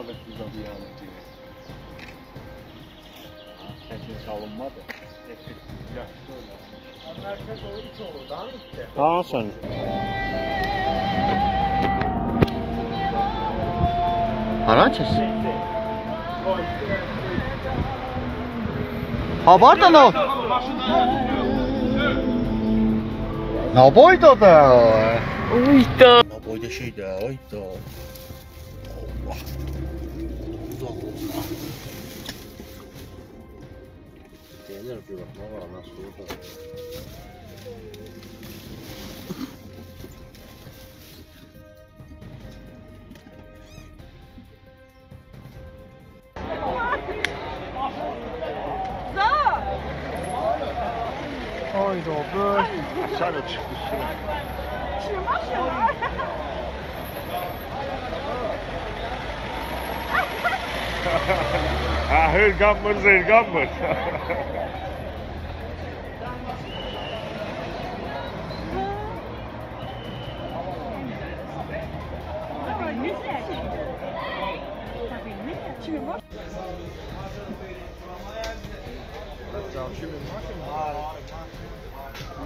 adetli zadı yani. Sesin çalınmadı. Yaxşı öyle. Merkez olur, iç olur. Daha mı gitti? Tamam sen. Hara kesin. Ha var da ne? Ne boyda da? Uyda. 哇做工啊点点这个好好那舒服走哎走放下吃不 çıkmışsın. Ha, hırgamır zırgamır.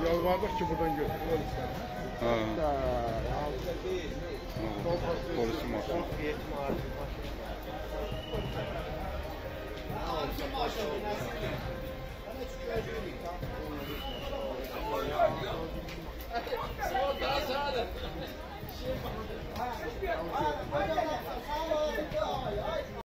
Yalvardık ki buradan seni. Ha. Polisin maşını. هذا.